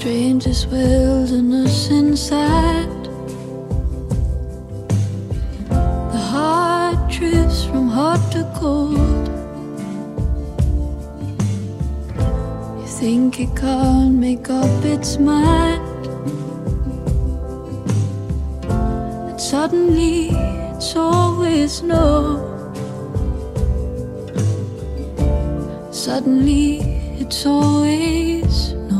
strangest wilderness inside. The heart drifts from hot to cold. You think it can't make up its mind. And suddenly it's always no. Suddenly it's always no.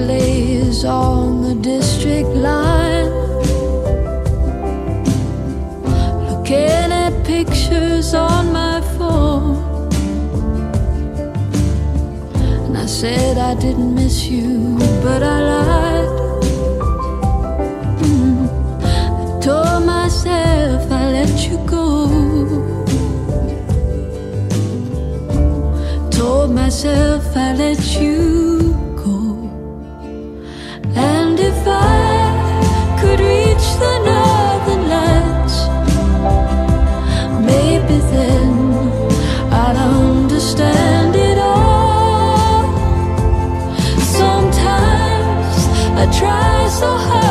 Delays on the district line, looking at pictures on my phone. And I said I didn't miss you, but I lied. Mm. I told myself I let you go. Told myself I let you try so hard